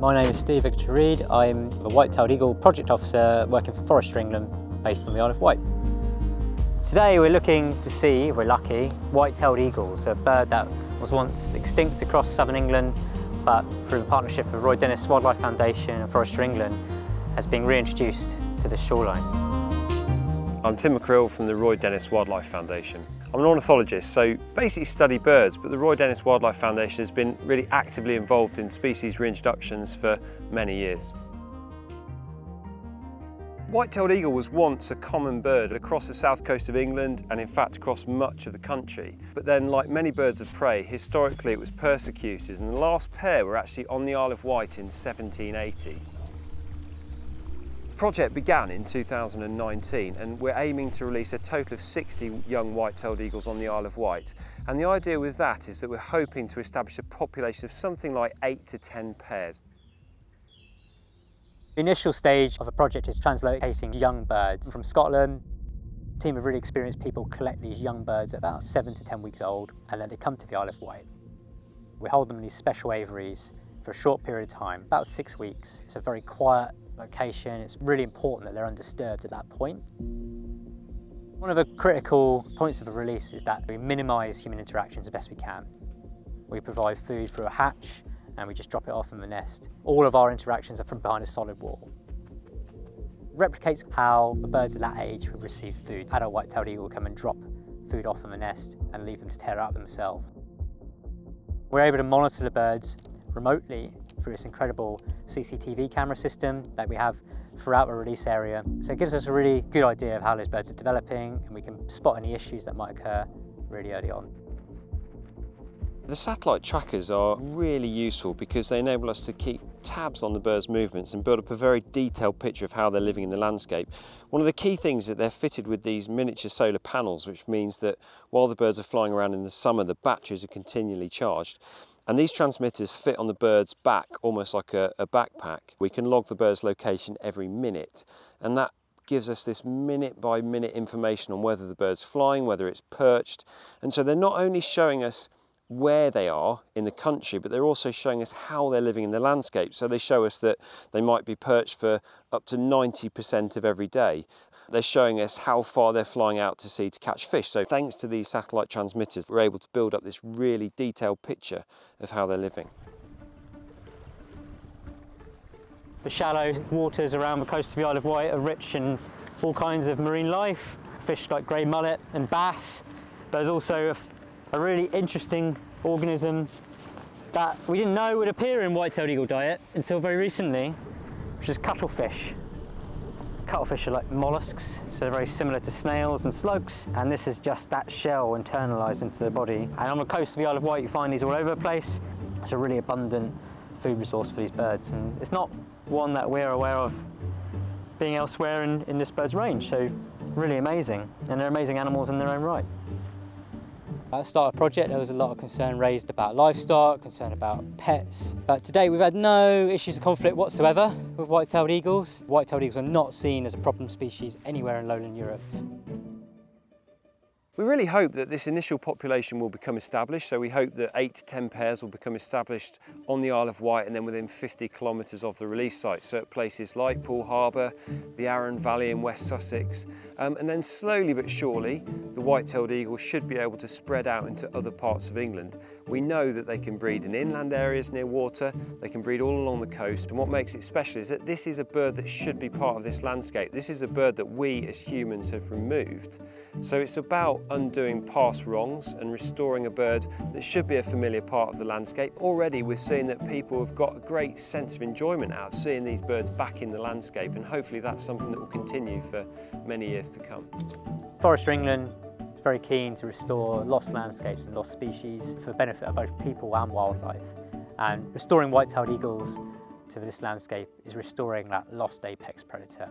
My name is Steve Egerton-Read. I'm the White-tailed Eagle Project Officer working for Forestry England based on the Isle of Wight. Today we're looking to see, if we're lucky, white-tailed eagles, a bird that was once extinct across southern England but through the partnership of Roy Dennis Wildlife Foundation and Forestry England has been reintroduced to the shoreline. I'm Tim Mackrill from the Roy Dennis Wildlife Foundation. I'm an ornithologist, so basically study birds, but the Roy Dennis Wildlife Foundation has been really actively involved in species reintroductions for many years. White-tailed eagle was once a common bird across the south coast of England and in fact across much of the country. But then like many birds of prey, historically it was persecuted and the last pair were actually on the Isle of Wight in 1780 project began in 2019 and we're aiming to release a total of 60 young white-tailed eagles on the Isle of Wight. And the idea with that is that we're hoping to establish a population of something like 8 to 10 pairs. The initial stage of the project is translocating young birds from Scotland. A team of really experienced people collect these young birds at about 7 to 10 weeks old and then they come to the Isle of Wight. We hold them in these special aviaries for a short period of time, about six weeks. It's a very quiet location. It's really important that they're undisturbed at that point. One of the critical points of a release is that we minimise human interactions as best we can. We provide food through a hatch and we just drop it off in the nest. All of our interactions are from behind a solid wall. It replicates how the birds at that age would receive food. Adult white-tailed eagle will come and drop food off in the nest and leave them to tear out themselves. We're able to monitor the birds remotely through this incredible CCTV camera system that we have throughout the release area. So it gives us a really good idea of how those birds are developing and we can spot any issues that might occur really early on. The satellite trackers are really useful because they enable us to keep tabs on the bird's movements and build up a very detailed picture of how they're living in the landscape. One of the key things is that they're fitted with these miniature solar panels, which means that while the birds are flying around in the summer, the batteries are continually charged. And these transmitters fit on the bird's back almost like a, a backpack. We can log the bird's location every minute and that gives us this minute by minute information on whether the bird's flying, whether it's perched. And so they're not only showing us where they are in the country, but they're also showing us how they're living in the landscape. So they show us that they might be perched for up to 90% of every day. They're showing us how far they're flying out to sea to catch fish. So thanks to these satellite transmitters, we're able to build up this really detailed picture of how they're living. The shallow waters around the coast of the Isle of Wight are rich in all kinds of marine life, fish like grey mullet and bass. There's also a, a really interesting organism that we didn't know would appear in white-tailed eagle diet until very recently, which is cuttlefish. Cuttlefish are like mollusks, so they're very similar to snails and slugs, and this is just that shell internalised into the body. And on the coast of the Isle of Wight, you find these all over the place. It's a really abundant food resource for these birds, and it's not one that we're aware of being elsewhere in, in this bird's range, so really amazing. And they're amazing animals in their own right. At the start of the project, there was a lot of concern raised about livestock, concern about pets. But today we've had no issues of conflict whatsoever with white-tailed eagles. White-tailed eagles are not seen as a problem species anywhere in lowland Europe. We really hope that this initial population will become established, so we hope that 8 to 10 pairs will become established on the Isle of Wight and then within 50 kilometres of the release site, so at places like Poole Harbour, the Arun Valley in West Sussex, um, and then slowly but surely the white-tailed eagle should be able to spread out into other parts of England. We know that they can breed in inland areas near water, they can breed all along the coast, and what makes it special is that this is a bird that should be part of this landscape. This is a bird that we as humans have removed. So it's about undoing past wrongs and restoring a bird that should be a familiar part of the landscape. Already we're seeing that people have got a great sense of enjoyment out of seeing these birds back in the landscape and hopefully that's something that will continue for many years to come. Forestry England is very keen to restore lost landscapes and lost species for the benefit of both people and wildlife. And restoring white-tailed eagles to this landscape is restoring that lost apex predator.